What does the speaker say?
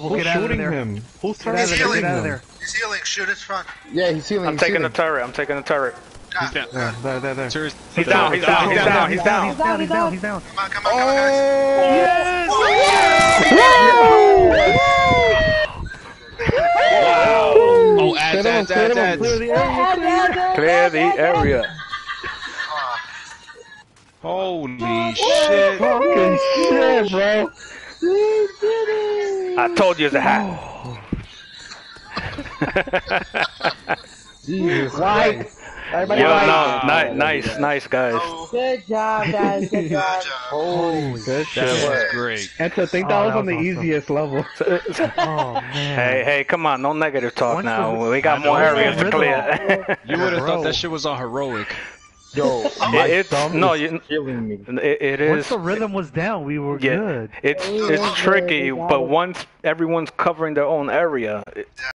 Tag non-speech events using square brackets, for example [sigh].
We'll Who's get out of shooting there. him? Who's Get out of targeting. Get out of there. He's healing. Shoot his front. Yeah, he's healing. I'm he's taking the turret. I'm taking the turret. Ah, down. There, there, there, there. Serious. He's down. He's down. He's down. He's down. He's down. He's down. He's down. Come on, come on, come on, guys. Oh, ads, Clear ads, them, ads, clear them, ads. clear the area. Clear the area. Holy shit. Fucking shit, bro. I told you it's a hat. [laughs] Jesus Christ. Everybody Yo, no, ni- nice, nice guys. oh, Good job, guys. Good good job. job. Holy good That was great. And to think Oh, that was that on the awesome. easiest level. [laughs] Oh man. Hey, hey, come on, no negative talk Once now. the- We got I more once the areas to rhythm- clear. [laughs] You would have thought that shit was on heroic. Yo, [laughs] It- my it's thumb no, is you, killing me. it, it is. Once the rhythm was down, we were Yeah, good. it's it's tricky, but once everyone's covering their own area, it-